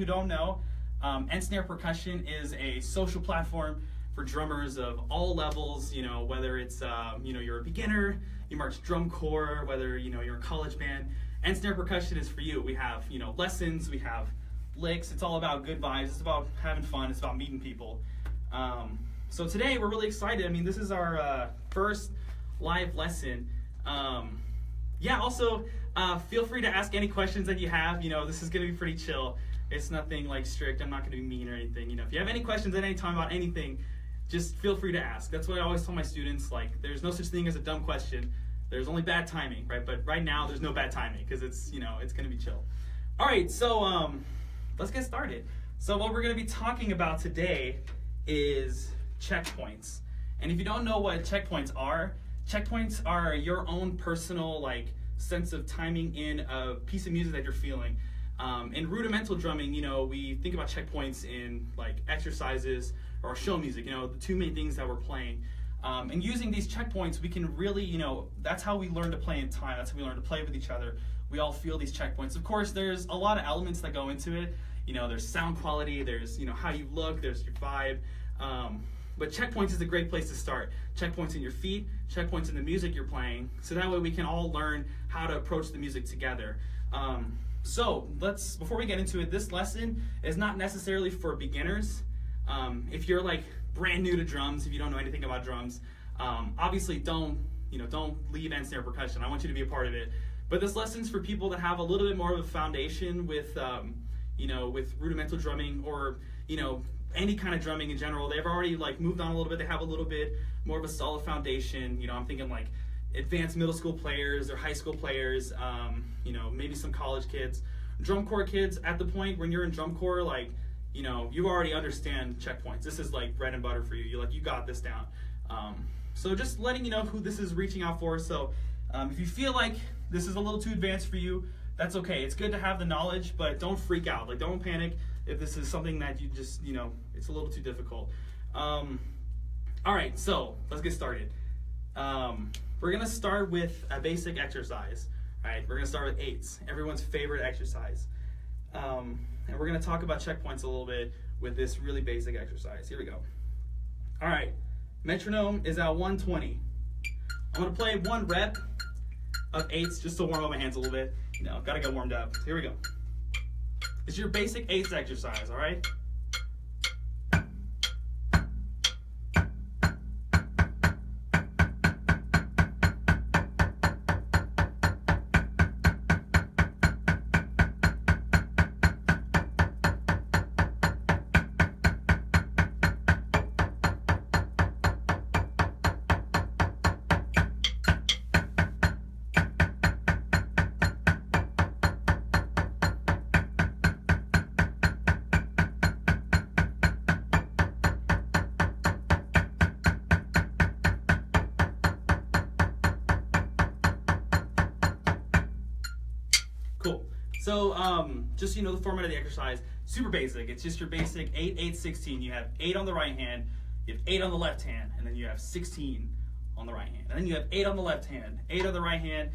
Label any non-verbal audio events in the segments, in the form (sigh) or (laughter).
who don't know, um, End Snare Percussion is a social platform for drummers of all levels. You know, whether it's um, you know you're a beginner, you march drum corps, whether you know you're a college band. End Snare Percussion is for you. We have you know lessons, we have licks. It's all about good vibes. It's about having fun. It's about meeting people. Um, so today we're really excited. I mean, this is our uh, first live lesson. Um, yeah, also uh, feel free to ask any questions that you have. You know, this is going to be pretty chill. It's nothing like strict. I'm not going to be mean or anything. You know, if you have any questions at any time about anything, just feel free to ask. That's what I always tell my students. Like, there's no such thing as a dumb question. There's only bad timing, right? But right now, there's no bad timing because it's you know it's going to be chill. All right, so um, let's get started. So what we're going to be talking about today is checkpoints. And if you don't know what checkpoints are, checkpoints are your own personal like sense of timing in a piece of music that you're feeling. Um, in rudimental drumming, you know, we think about checkpoints in like exercises or show music. You know, the two main things that we're playing. Um, and using these checkpoints, we can really, you know, that's how we learn to play in time. That's how we learn to play with each other. We all feel these checkpoints. Of course, there's a lot of elements that go into it. You know, there's sound quality, there's, you know, how you look, there's your vibe. Um, but checkpoints is a great place to start. Checkpoints in your feet, checkpoints in the music you're playing, so that way we can all learn how to approach the music together. Um, so let's, before we get into it, this lesson is not necessarily for beginners. Um, if you're like brand new to drums, if you don't know anything about drums, um, obviously don't, you know, don't leave End Snare percussion. I want you to be a part of it. But this lesson's for people that have a little bit more of a foundation with, um, you know, with rudimental drumming or, you know, any kind of drumming in general. They've already like moved on a little bit. They have a little bit more of a solid foundation. You know, I'm thinking like advanced middle school players or high school players. Um, you know, maybe some college kids, drum corps kids. At the point when you're in drum corps, like you know, you already understand checkpoints. This is like bread and butter for you. You like you got this down. Um, so just letting you know who this is reaching out for. So um, if you feel like this is a little too advanced for you, that's okay. It's good to have the knowledge, but don't freak out. Like don't panic if this is something that you just, you know, it's a little too difficult. Um, all right, so let's get started. We're gonna start with a basic exercise. Right, we're gonna start with eights, everyone's favorite exercise. Um, and we're gonna talk about checkpoints a little bit with this really basic exercise. Here we go. All right, metronome is at 120. I'm gonna play one rep of eights just to warm up my hands a little bit. You know, gotta get warmed up. Here we go. It's your basic eights exercise, all right? Just you know the format of the exercise, super basic. It's just your basic 8, 8, 16. You have 8 on the right hand, you have 8 on the left hand, and then you have 16 on the right hand. And then you have 8 on the left hand, 8 on the right hand,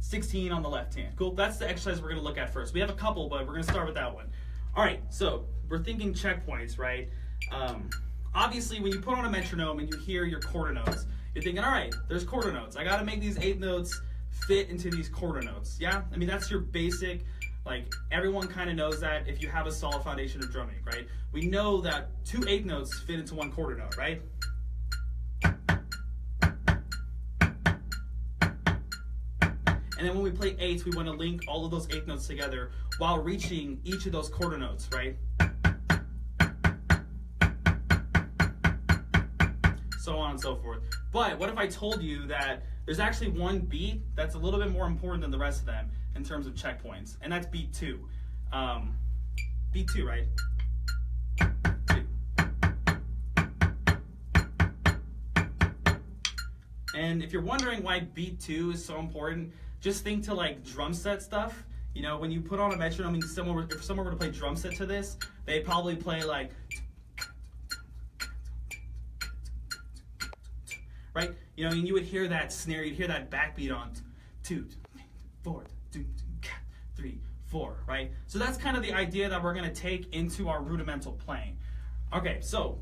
16 on the left hand. Cool. That's the exercise we're to look at first. We have a couple, but we're to start with that one. All right, so we're thinking checkpoints, right? Um, obviously, when you put on a metronome and you hear your quarter notes, you're thinking, all right, there's quarter notes. I got to make these eight notes fit into these quarter notes. Yeah, I mean that's your basic. Like everyone kind of knows that if you have a solid foundation of drumming, right? We know that two eighth notes fit into one quarter note, right? And then when we play eights, we want to link all of those eighth notes together while reaching each of those quarter notes, right? So on and so forth. But what if I told you that there's actually one beat that's a little bit more important than the rest of them in terms of checkpoints, and that's beat two. Um, beat two, right? And if you're wondering why beat two is so important, just think to like drum set stuff. You know, when you put on a metronome, and someone if someone were to play drum set to this, they probably play like right? You know, and you would hear that snare, you'd hear that backbeat on two, four, right? So that's kind of the idea that we're gonna take into our rudimental playing. Okay, so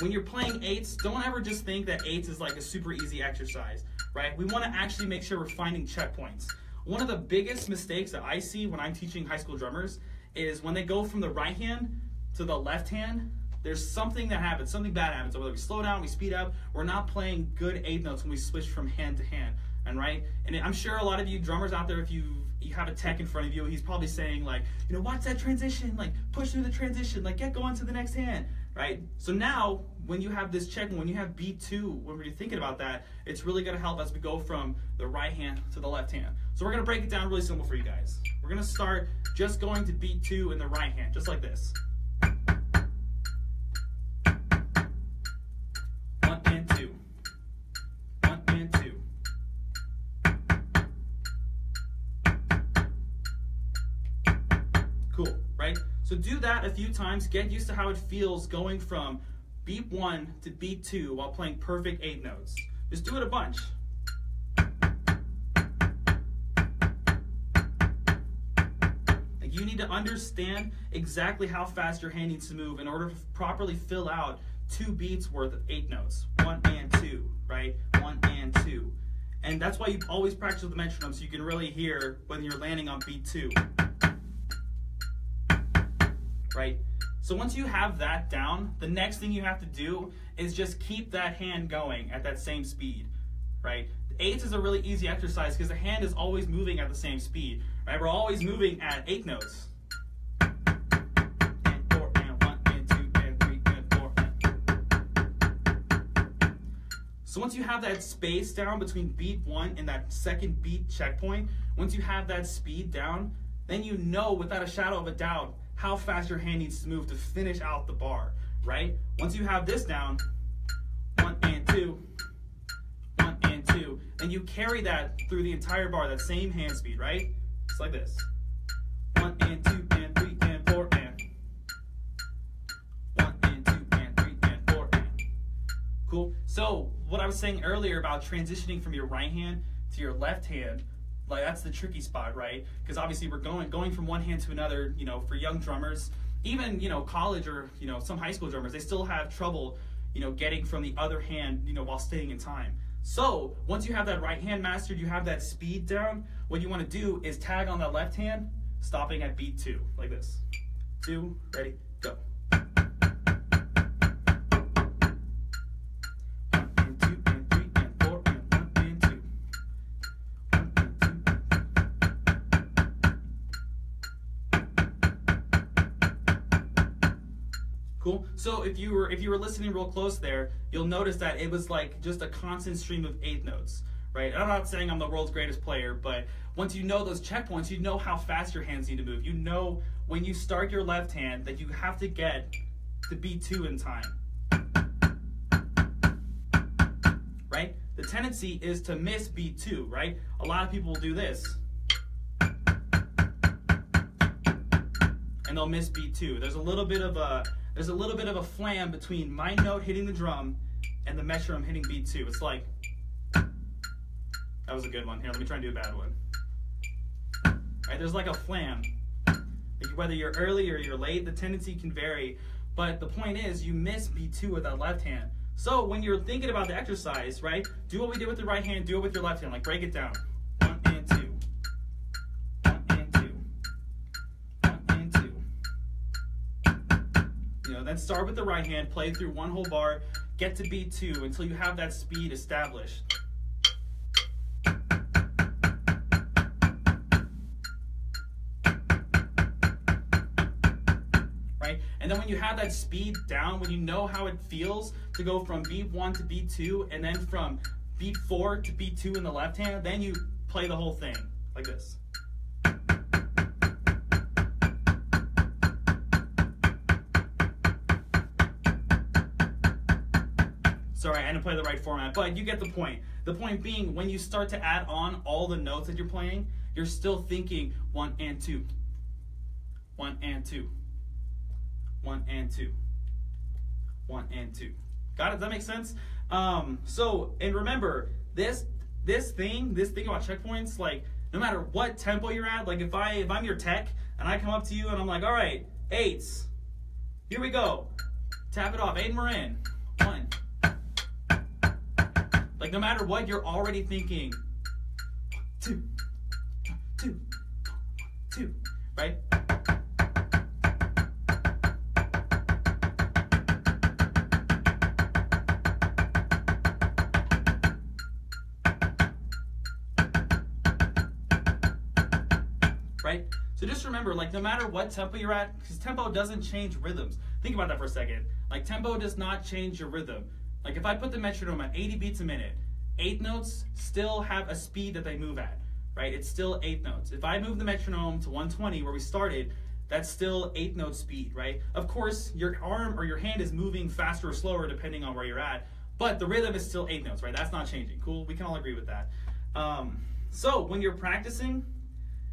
when you're playing eights, don't ever just think that eights is like a super easy exercise, right? We wanna actually make sure we're finding checkpoints. One of the biggest mistakes that I see when I'm teaching high school drummers is when they go from the right hand to the left hand, there's something that happens, something bad happens. So whether we slow down, we speed up, we're not playing good eighth notes when we switch from hand to hand. And right, and I'm sure a lot of you drummers out there, if you you have a tech in front of you, he's probably saying like, you know, watch that transition, like push through the transition, like get going to the next hand, right? So now when you have this check, when you have B2, when we're thinking about that, it's really gonna help as we go from the right hand to the left hand. So we're gonna break it down really simple for you guys. We're gonna start just going to beat two in the right hand, just like this. So do that a few times. Get used to how it feels going from beat one to beat two while playing perfect eight notes. Just do it a bunch. Like you need to understand exactly how fast your hand needs to move in order to properly fill out two beats worth of eight notes. One and two, right? One and two. And that's why you always practice with the metronome so you can really hear when you're landing on beat two. Right? So once you have that down, the next thing you have to do is just keep that hand going at that same speed, right? Eights is a really easy exercise because the hand is always moving at the same speed, right? We're always moving at eight notes. So once you have that space down between beat one and that second beat checkpoint, once you have that speed down, then you know without a shadow of a doubt how fast your hand needs to move to finish out the bar, right? Once you have this down, one and two, one and two, and you carry that through the entire bar, that same hand speed, right? It's like this. One and two and three and four and one and two and three and four and cool. So what I was saying earlier about transitioning from your right hand to your left hand, like that's the tricky spot, right? Because obviously we're going going from one hand to another. You know, for young drummers, even you know college or you know some high school drummers, they still have trouble, you know, getting from the other hand, you know, while staying in time. So once you have that right hand mastered, you have that speed down. What you want to do is tag on that left hand, stopping at beat two, like this. Two, ready, go. So if you were if you were listening real close there, you'll notice that it was like just a constant stream of eighth notes, right? And I'm not saying I'm the world's greatest player, but once you know those checkpoints, you know how fast your hands need to move. You know when you start your left hand that you have to get to beat two in time. Right? The tendency is to miss beat two, right? A lot of people will do this. and they'll miss beat two. There's a little bit of a there's a little bit of a flam between my note hitting the drum and the metronome hitting beat two. It's like that was a good one. Here, let me try and do a bad one. Right, there's like a flam. Whether you're early or you're late, the tendency can vary. But the point is, you miss beat two with that left hand. So when you're thinking about the exercise, right, do what we did with the right hand, do it with your left hand. Like break it down. Then start with the right hand, play through one whole bar, get to beat two until you have that speed established. Right? And then when you have that speed down, when you know how it feels to go from beat one to beat two, and then from beat four to beat two in the left hand, then you play the whole thing like this. I didn't play the right format, but you get the point. The point being, when you start to add on all the notes that you're playing, you're still thinking one and two, one and two, one and two, one and two. Got it? Does that make sense? Um, so, and remember, this this thing, this thing about checkpoints, like no matter what tempo you're at, like if I if I'm your tech, and I come up to you and I'm like, all right, eights. Here we go. Tap it off. Aiden Moran. Like no matter what, you're already thinking two, two, two, right? right? So just remember, like, no matter what tempo you're at, because tempo doesn't change rhythms. Think about that for a second. Like, tempo does not change your rhythm. Like, if I put the metronome at 80 beats a minute, eighth notes still have a speed that they move at, right? It's still eighth notes. If I move the metronome to 120, where we started, that's still eighth note speed, right? Of course, your arm or your hand is moving faster or slower depending on where you're at, but the rhythm is still eighth notes, right? That's not changing. Cool? We can all agree with that. Um, so when you're practicing,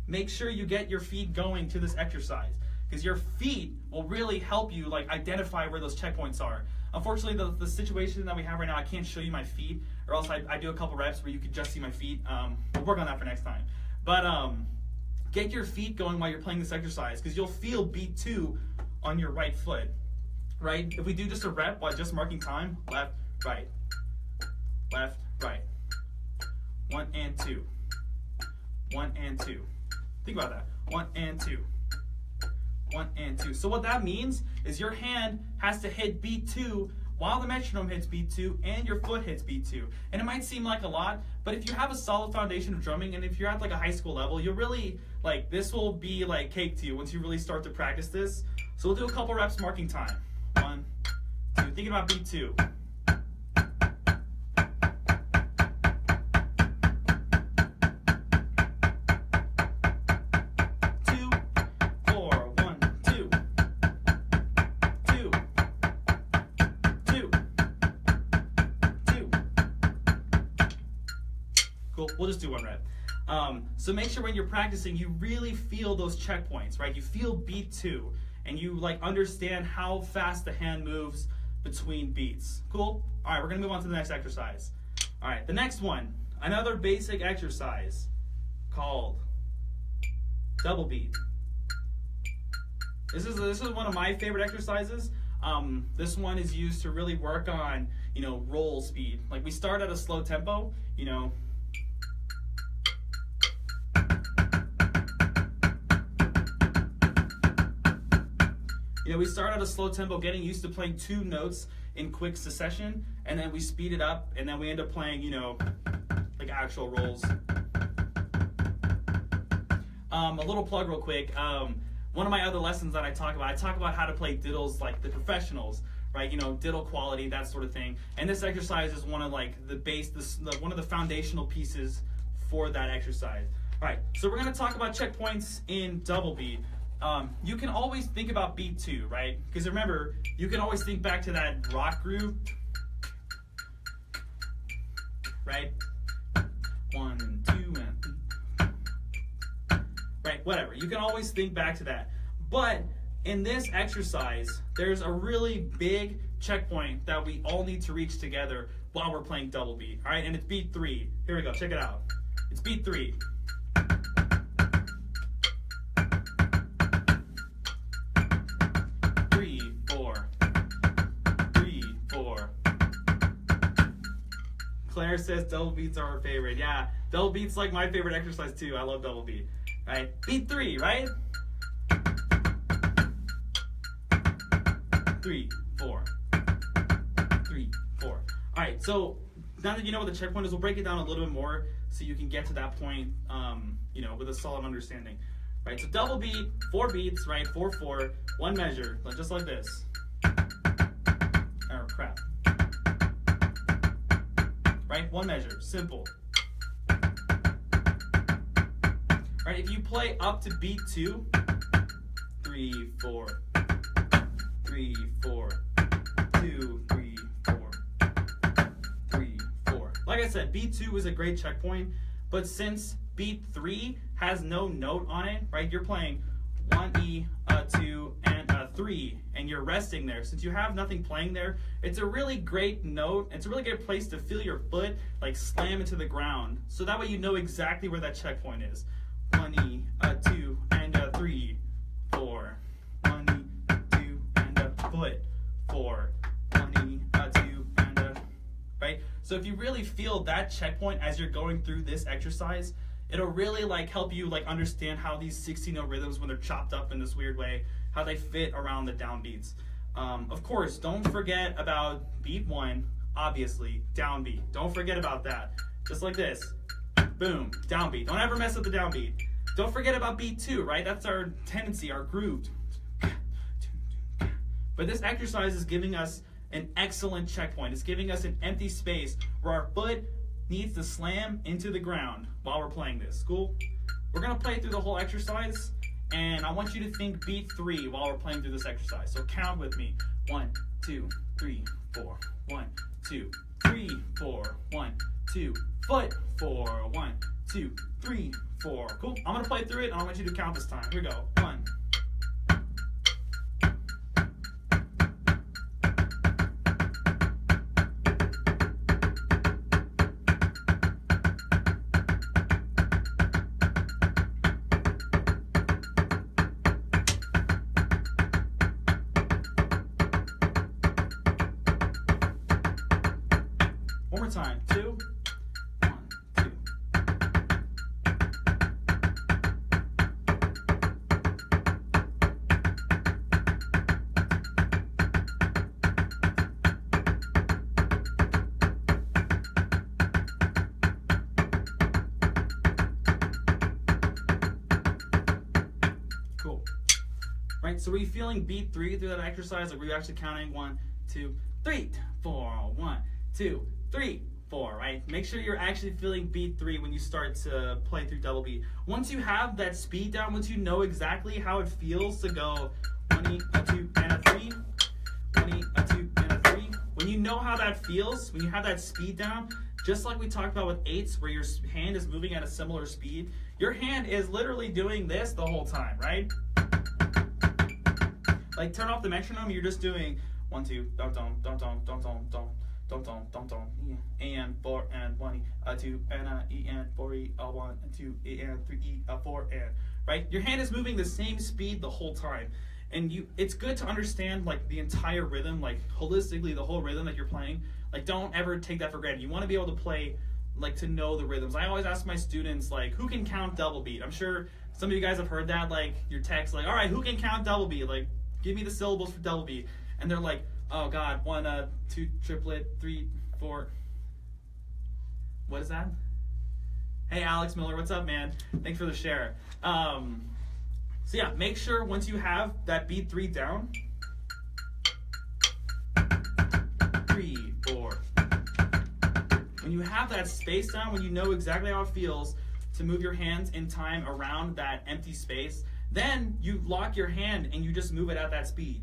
make sure you get your feet going to this exercise because your feet will really help you like identify where those checkpoints are. Unfortunately, the, the situation that we have right now, I can't show you my feet, or else I, I do a couple reps where you could just see my feet. Um, we'll work on that for next time. But um, get your feet going while you're playing this exercise because you'll feel beat two on your right foot, right? If we do just a rep while just marking time, left, right, left, right, one and two, one and two. Think about that. One and two one and two. So what that means is your hand has to hit B2 while the metronome hits B2 and your foot hits B2. And it might seem like a lot, but if you have a solid foundation of drumming and if you're at like a high school level, you'll really like this will be like cake to you once you really start to practice this. So we'll do a couple reps marking time. One, two, thinking about B2. Do one rep. Um, so make sure when you're practicing, you really feel those checkpoints, right? You feel beat two, and you like understand how fast the hand moves between beats. Cool. All right, we're gonna move on to the next exercise. All right, the next one, another basic exercise called double beat. This is this is one of my favorite exercises. Um, this one is used to really work on you know roll speed. Like we start at a slow tempo, you know. You know, we start at a slow tempo, getting used to playing two notes in quick succession, and then we speed it up, and then we end up playing, you know, like actual rolls. Um, a little plug real quick. Um, one of my other lessons that I talk about, I talk about how to play diddles like the professionals, right? You know, diddle quality, that sort of thing. And this exercise is one of like the base, this, the, one of the foundational pieces for that exercise. All right, so we're gonna talk about checkpoints in double beat. Um, you can always think about beat two, right? Because remember, you can always think back to that rock groove, right? One and two and right, whatever. You can always think back to that. But in this exercise, there's a really big checkpoint that we all need to reach together while we're playing double beat. All right, and it's beat three. Here we go. Check it out. It's beat three. Three, Says double beats are her favorite. Yeah, double beats like my favorite exercise too. I love double beat. Right? Beat three, right? Three, four. Three, four. All right, so now that you know what the checkpoint is, we'll break it down a little bit more so you can get to that point, um, you know, with a solid understanding. Right, so double beat, four beats, right? Four, four, one measure, just like this. Oh, crap. Right, one measure, simple. Right, if you play up to beat two, three, four, three, four, two, three, four, three, four. Like I said, beat two is a great checkpoint, but since beat three has no note on it, right? You're playing one E, a two, you're resting there. Since you have nothing playing there, it's a really great note. It's a really good place to feel your foot like slam into the ground. So that way you know exactly where that checkpoint is. One E, a two, and a three, four. One E, a two, and a foot, four. One E, a two, and a, right? So if you really feel that checkpoint as you're going through this exercise, it'll really like help you like understand how these 16 rhythms when they're chopped up in this weird way how they fit around the downbeats. Um, of course, don't forget about beat one, obviously, downbeat. Don't forget about that. Just like this. Boom, downbeat. Don't ever mess up the downbeat. Don't forget about beat two, right? That's our tendency, our groove. But this exercise is giving us an excellent checkpoint. It's giving us an empty space where our foot needs to slam into the ground while we're playing this. Cool? We're gonna play through the whole exercise, and I want you to think beat three while we're playing through this exercise. So count with me. One, two, three, four. One, two, three, four. One, two, foot, four. One, two, three, four. Cool. I'm gonna play through it, and I want you to count this time. Here we go. One. Were you feeling beat three through that exercise? Like were you actually counting one, two, three, four, one, two, three, four, right? Make sure you're actually feeling beat three when you start to play through double beat. Once you have that speed down, once you know exactly how it feels to go one, a two, and a three, one, a two, and a three, when you know how that feels, when you have that speed down, just like we talked about with eights, where your hand is moving at a similar speed, your hand is literally doing this the whole time, right? Like turn off the metronome. You're just doing one two dum dum dum dum dum dum dum. Dum dum dum dum and four and one a two and a e and four e a one and two e and three e a four and right. Your hand is moving the same speed the whole time, and you. It's good to understand like the entire rhythm, like holistically the whole rhythm that you're playing. Like don't ever take that for granted. You want to be able to play like to know the rhythms. I always ask my students like who can count double beat. I'm sure some of you guys have heard that like your text like all right who can count double beat like give me the syllables for double beat and they're like oh god one uh two triplet three four. What is that? Hey alex miller what's up man? Thanks for the share. Um so yeah make sure once you have that beat three down. Three four. When you have that space down when you know exactly how it feels to move your hands in time around that empty space then you lock your hand and you just move it at that speed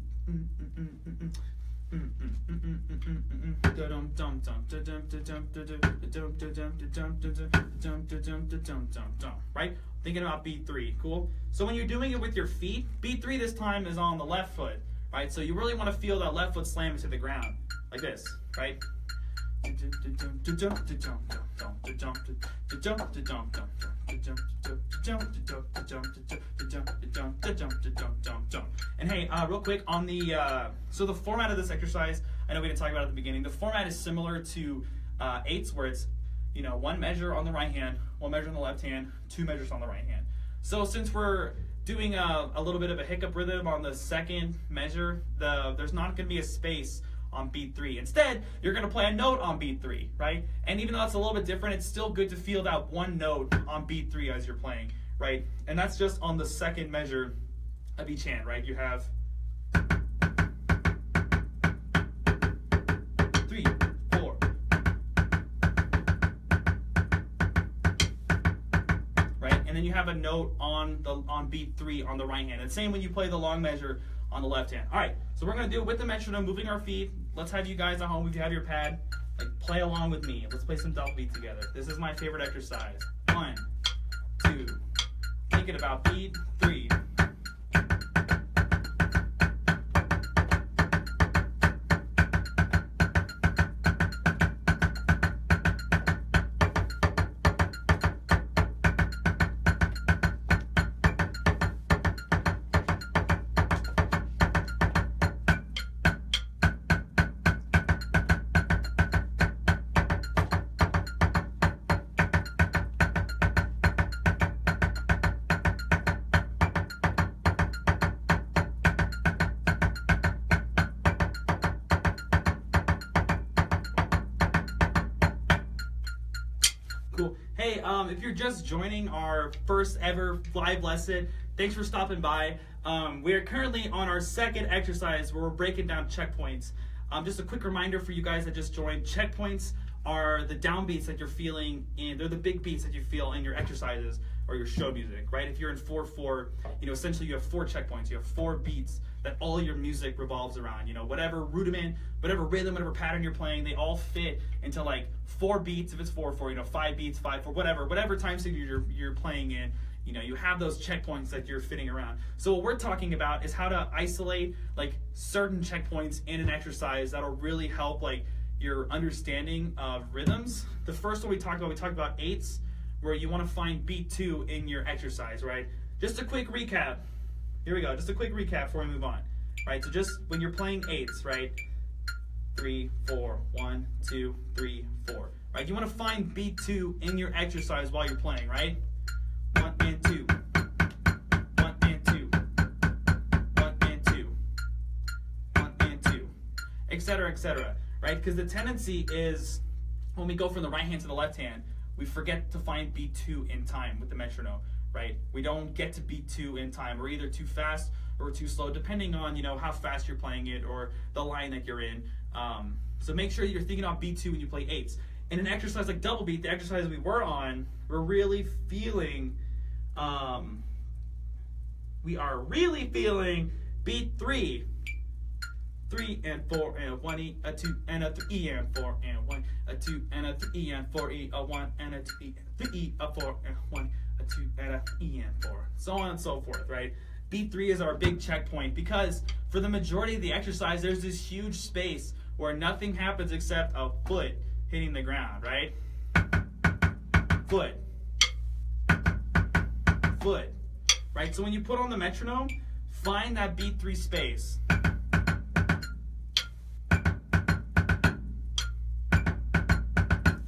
right? Thinking about beat three, cool? So when you're doing it with your feet, beat three this time is on the left foot, right? So you really want to feel that left foot slam into the ground, like this, right? And hey, uh, real quick on the uh, so the format of this exercise, I know we didn't talk about it at the beginning. The format is similar to uh, eights, where it's you know one measure on the right hand, one measure on the left hand, two measures on the right hand. So since we're doing a, a little bit of a hiccup rhythm on the second measure, the there's not going to be a space on beat three. Instead, you're going to play a note on beat three, right? And even though it's a little bit different, it's still good to feel that one note on beat three as you're playing, right? And that's just on the second measure of each hand, right? You have three, four. Right? And then you have a note on the on beat three on the right hand. And same when you play the long measure on the left hand. All right, so we're gonna do it with the metronome, moving our feet. Let's have you guys at home, if you have your pad, like play along with me. Let's play some double beat together. This is my favorite exercise. One, two, thinking about beat three. Hey, um, if you're just joining our first ever live lesson, thanks for stopping by. Um, we are currently on our second exercise where we're breaking down checkpoints. Um, just a quick reminder for you guys that just joined checkpoints are the downbeats that you're feeling in they're the big beats that you feel in your exercises or your show music right if you're in 4-4 you know essentially you have four checkpoints you have four beats that all your music revolves around you know whatever rudiment whatever rhythm whatever pattern you're playing they all fit into like four beats if it's 4-4 you know five beats five four whatever whatever time signature you're, you're playing in you know you have those checkpoints that you're fitting around so what we're talking about is how to isolate like certain checkpoints in an exercise that'll really help like your understanding of rhythms. The first one we talked about, we talked about eights, where you want to find beat two in your exercise, right? Just a quick recap. Here we go. Just a quick recap before we move on, right? So just when you're playing eights, right? Three, four, one, two, three, four, right? You want to find beat two in your exercise while you're playing, right? One and two. One and two. One and two. One and two. Etc. Etc right? Because the tendency is when we go from the right hand to the left hand, we forget to find beat two in time with the metronome, right? We don't get to beat two in time. We're either too fast or too slow, depending on you know how fast you're playing it or the line that you're in. Um, so make sure that you're thinking about beat two when you play eights. In an exercise like double beat, the exercise we were on, we're really feeling, um, we are really feeling beat three three and four and one e a two and a three E and four and one a two and a three E and four e a one and a two e three a four and one a two and a e and four so on and so forth right? B3 is our big checkpoint because for the majority of the exercise there's this huge space where nothing happens except a foot hitting the ground right? Foot. Foot. Right? So when you put on the metronome find that B3 space.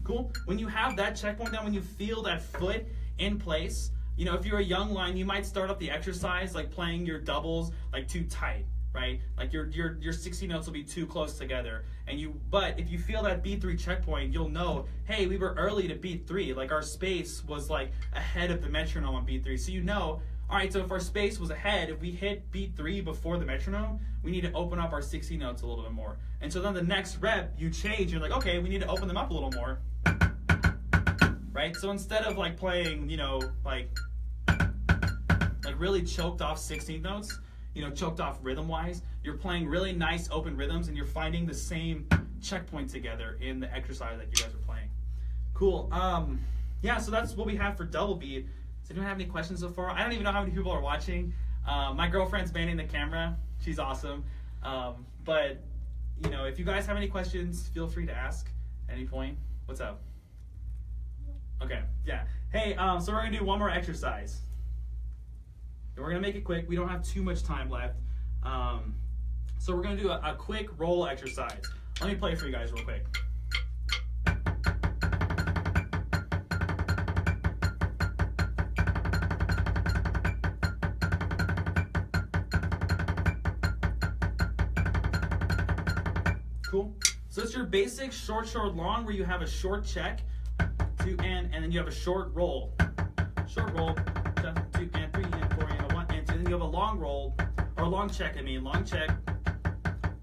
Cool. When you have that checkpoint down, when you feel that foot in place, you know, if you're a young line, you might start off the exercise like playing your doubles like too tight, right? Like your your your 60 notes will be too close together. And you but if you feel that B3 checkpoint, you'll know, hey, we were early to beat 3. Like our space was like ahead of the metronome on B3. So you know, all right, so if our space was ahead, if we hit B3 before the metronome, we need to open up our 60 notes a little bit more. And so then the next rep, you change, you're like, okay, we need to open them up a little more right? So instead of like playing, you know, like like really choked off 16th notes, you know, choked off rhythm wise, you're playing really nice open rhythms and you're finding the same checkpoint together in the exercise that you guys are playing. Cool. Um, yeah, so that's what we have for double beat. Does anyone have any questions so far? I don't even know how many people are watching. Uh, my girlfriend's manning the camera. She's awesome. Um, but you know, if you guys have any questions, feel free to ask at any point. What's up? Okay, yeah. Hey, um, so we're gonna do one more exercise. And we're gonna make it quick. We don't have too much time left. Um, so we're gonna do a, a quick roll exercise. Let me play for you guys real quick. Cool. So it's your basic short, short, long where you have a short check two, and, and then you have a short roll. Short roll, two, and three, and four, and one, and two. Then you have a long roll, or a long check, I mean, long check,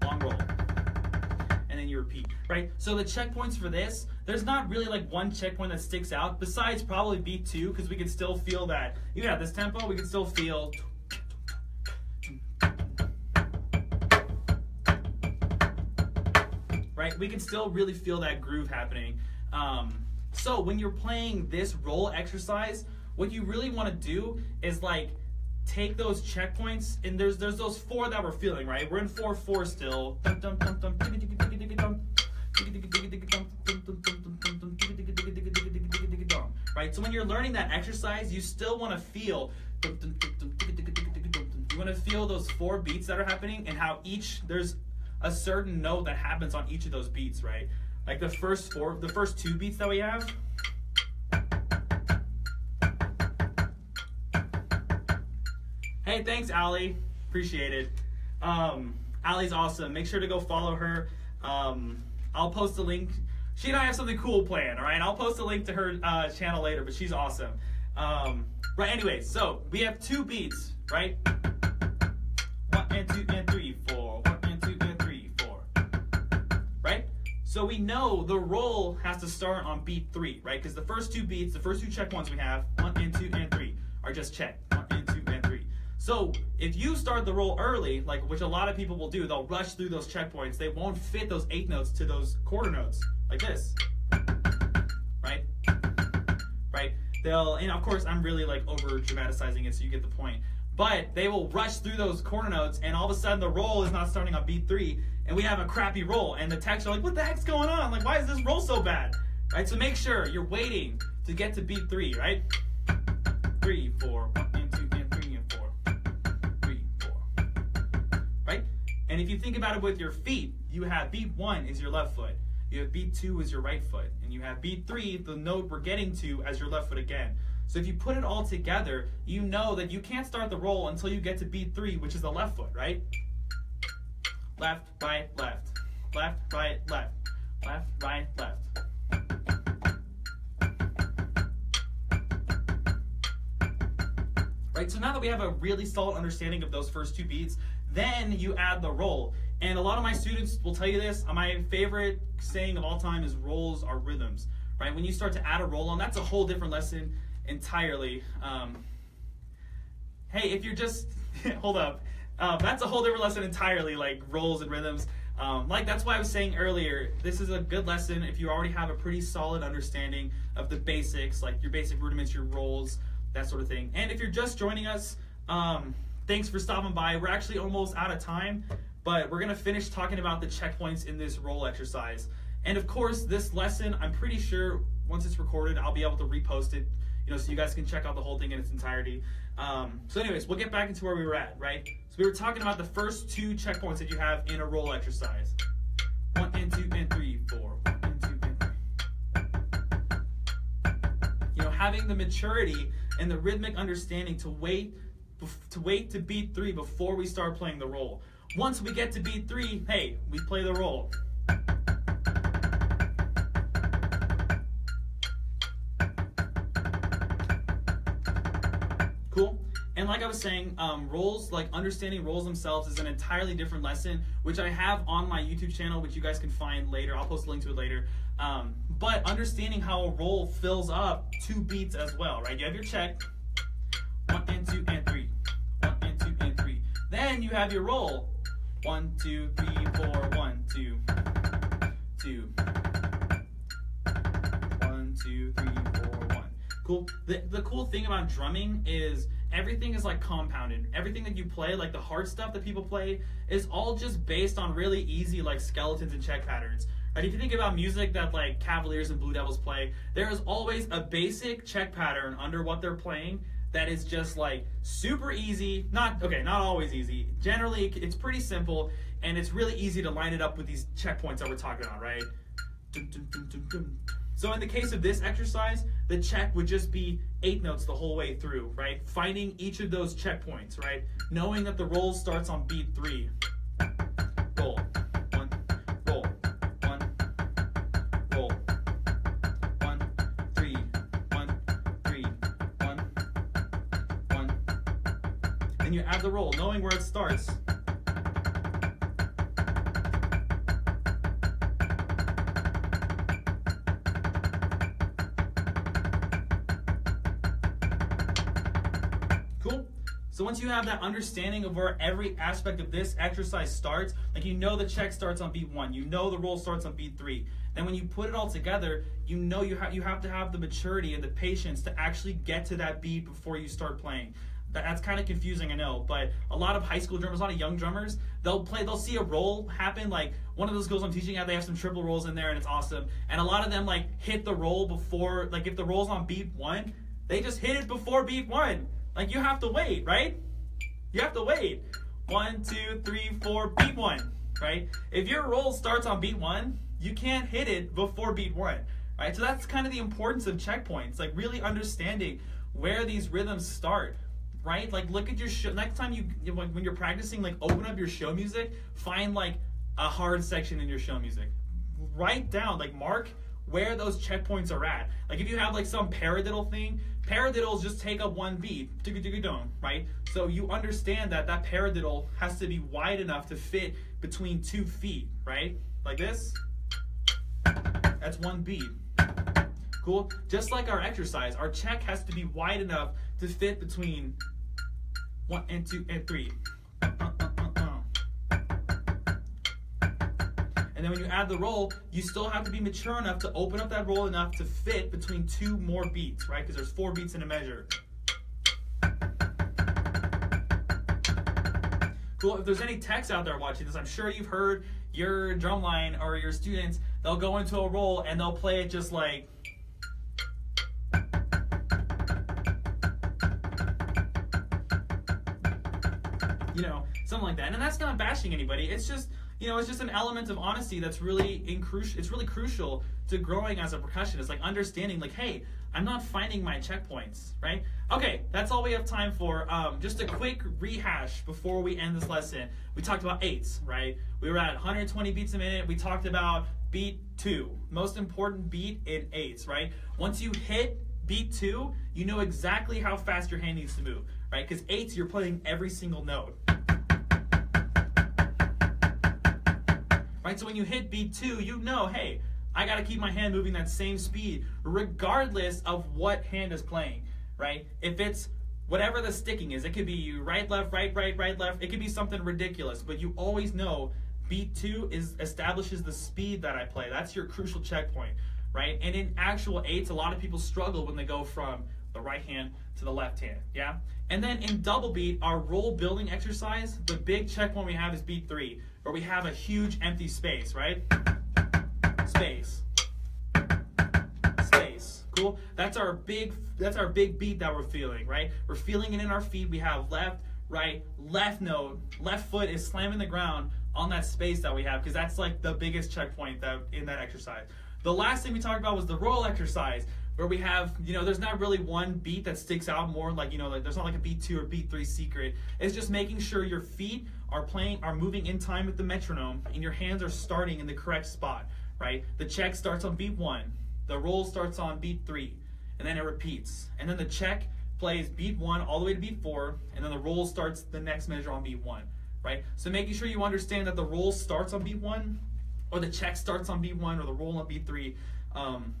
long roll. And then you repeat, right? So the checkpoints for this, there's not really like one checkpoint that sticks out, besides probably beat two, because we can still feel that. Even at this tempo, we can still feel right? We can still really feel that groove happening. Um, so when you're playing this roll exercise, what you really want to do is like take those checkpoints and there's there's those four that we're feeling, right? We're in 4-4 still. Right? So when you're learning that exercise, you still want to feel you want to feel those four beats that are happening and how each there's a certain note that happens on each of those beats, right? Like the first four, the first two beats that we have. Hey, thanks, Allie. Appreciate it. Um, Allie's awesome. Make sure to go follow her. Um, I'll post a link. she and I have something cool planned. All right, I'll post a link to her uh, channel later, but she's awesome. Um, right. Anyways, so we have two beats, right? We know the roll has to start on beat three, right? Because the first two beats, the first two check ones we have, one and two and three, are just check. One and two and three. So if you start the roll early, like which a lot of people will do, they'll rush through those checkpoints. They won't fit those eighth notes to those quarter notes, like this. Right? Right? They'll, and of course, I'm really like over dramatizing it so you get the point. But they will rush through those quarter notes, and all of a sudden the roll is not starting on beat three, and we have a crappy roll. And the techs are like, "What the heck's going on? Like, why is this roll so bad?" Right? So make sure you're waiting to get to beat three. Right? Three, four, and two, and three, and four. Three, four. Right? And if you think about it with your feet, you have beat one is your left foot. You have beat two is your right foot, and you have beat three, the note we're getting to, as your left foot again. So if you put it all together, you know that you can't start the roll until you get to beat three, which is the left foot, right? Left, right, left. Left, right, left. Left, right, left. Right, so now that we have a really solid understanding of those first two beats, then you add the roll. And a lot of my students will tell you this. My favorite saying of all time is rolls are rhythms. Right? When you start to add a roll on, that's a whole different lesson entirely. Um, hey, if you're just (laughs) hold up, uh, that's a whole different lesson entirely, like rolls and rhythms. Um, like that's why I was saying earlier, this is a good lesson if you already have a pretty solid understanding of the basics, like your basic rudiments, your rolls, that sort of thing. And if you're just joining us, um, thanks for stopping by. We're actually almost out of time, but we're gonna finish talking about the checkpoints in this roll exercise. And of course, this lesson, I'm pretty sure once it's recorded, I'll be able to repost it, you know, so you guys can check out the whole thing in its entirety. Um, so, anyways, we'll get back into where we were at, right? So we were talking about the first two checkpoints that you have in a roll exercise. One and two and three, four. One and two and three. You know, having the maturity and the rhythmic understanding to wait to wait to beat three before we start playing the roll. Once we get to beat three, hey, we play the roll. Like I was saying, um, rolls, like understanding rolls themselves, is an entirely different lesson, which I have on my YouTube channel, which you guys can find later. I'll post a link to it later. Um, but understanding how a roll fills up two beats as well, right? You have your check, one and two and three, one and two and three. Then you have your roll, one, two, three, four, one, two, two, one, two, three, four, one. Cool. The, the cool thing about drumming is everything is like compounded. Everything that you play, like the hard stuff that people play, is all just based on really easy like skeletons and check patterns. Right? If you think about music that like Cavaliers and Blue Devils play, there is always a basic check pattern under what they're playing that is just like super easy. Not okay, not always easy. Generally, it's pretty simple and it's really easy to line it up with these checkpoints that we're talking about, right? So in the case of this exercise, the check would just be eight notes the whole way through, right? Finding each of those checkpoints, right? Knowing that the roll starts on beat three. Roll. One. Roll. One. Roll. One. Three. One. Three. One. One. And you add the roll, knowing where it starts. Once you have that understanding of where every aspect of this exercise starts, like you know the check starts on beat one, you know the roll starts on beat three. Then when you put it all together, you know you have you have to have the maturity and the patience to actually get to that beat before you start playing. That's kind of confusing, I know, but a lot of high school drummers, a lot of young drummers, they'll play, they'll see a roll happen. Like one of those schools I'm teaching at, they have some triple rolls in there, and it's awesome. And a lot of them like hit the roll before, like if the roll's on beat one, they just hit it before beat one. Like you have to wait, right? You have to wait. One, two, three, four, beat one, right? If your roll starts on beat one, you can't hit it before beat one, right? So that's kind of the importance of checkpoints, like really understanding where these rhythms start, right? Like look at your show. Next time you, when you're practicing, like open up your show music, find like a hard section in your show music. Write down, like mark where those checkpoints are at. Like if you have like some paradiddle thing, paradiddles just take up one beat, right? So you understand that that paradiddle has to be wide enough to fit between two feet, right? Like this. That's one beat. Cool? Just like our exercise, our check has to be wide enough to fit between one and two and three. And then when you add the roll, you still have to be mature enough to open up that roll enough to fit between two more beats, right? Because there's four beats in a measure. Cool. If there's any techs out there watching this, I'm sure you've heard your drumline or your students, they'll go into a roll and they'll play it just like you know, something like that. And that's not bashing anybody. It's just, you know, it's just an element of honesty that's really in crucial. It's really crucial to growing as a percussionist. Like understanding, like, hey, I'm not finding my checkpoints, right? Okay, that's all we have time for. Um, just a quick rehash before we end this lesson. We talked about eights, right? We were at 120 beats a minute. We talked about beat two, most important beat in eights, right? Once you hit beat two, you know exactly how fast your hand needs to move, right? Because eights, you're playing every single note. Right, so when you hit beat two, you know, hey, I got to keep my hand moving that same speed, regardless of what hand is playing, right? If it's whatever the sticking is, it could be right, left, right, right, right, left. It could be something ridiculous, but you always know beat two is establishes the speed that I play. That's your crucial checkpoint, right? And in actual eights, a lot of people struggle when they go from the right hand to the left hand, yeah? And then in double beat, our roll building exercise, the big checkpoint we have is beat three, where we have a huge empty space, right? space, space. Cool. That's our big. That's our big beat that we're feeling, right? We're feeling it in our feet. We have left, right, left note. Left foot is slamming the ground on that space that we have because that's like the biggest checkpoint that in that exercise. The last thing we talked about was the roll exercise, where we have, you know, there's not really one beat that sticks out more like, you know, like there's not like a beat two or beat three secret. It's just making sure your feet are playing, are moving in time with the metronome, and your hands are starting in the correct spot right? The check starts on beat one, the roll starts on beat three, and then it repeats. And then the check plays beat one all the way to beat four, and then the roll starts the next measure on beat one, right? So making sure you understand that the roll starts on beat one, or the check starts on beat one, or the roll on beat three. Um,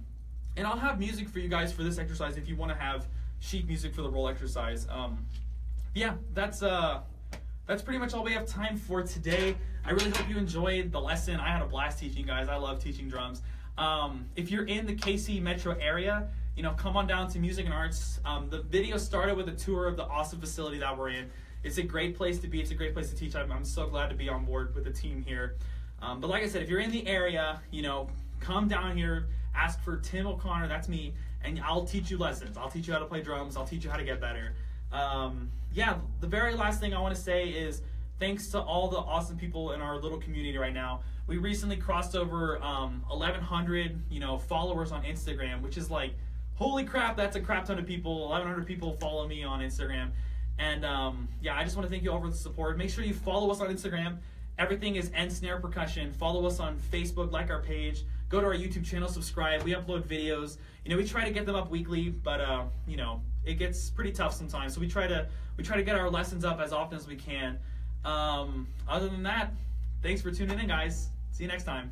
and I'll have music for you guys for this exercise if you want to have sheet music for the roll exercise. Um, yeah, that's uh, that's pretty much all we have time for today. I really hope you enjoyed the lesson. I had a blast teaching guys. I love teaching drums. Um, if you're in the KC metro area, you know, come on down to Music and Arts. Um, the video started with a tour of the awesome facility that we're in. It's a great place to be. It's a great place to teach. I'm, I'm so glad to be on board with the team here. Um, but like I said, if you're in the area, you know, come down here, ask for Tim O'Connor, that's me, and I'll teach you lessons. I'll teach you how to play drums. I'll teach you how to get better. Um, yeah, the very last thing I want to say is thanks to all the awesome people in our little community right now. We recently crossed over um, 1,100, you know, followers on Instagram, which is like, holy crap, that's a crap ton of people. 1,100 people follow me on Instagram. And um, yeah, I just want to thank you all for the support. Make sure you follow us on Instagram. Everything is End Snare Percussion. Follow us on Facebook, like our page. Go to our YouTube channel, subscribe. We upload videos. You know, we try to get them up weekly, but uh, you know, it gets pretty tough sometimes. So we try to we try to get our lessons up as often as we can. Um, other than that, thanks for tuning in, guys. See you next time.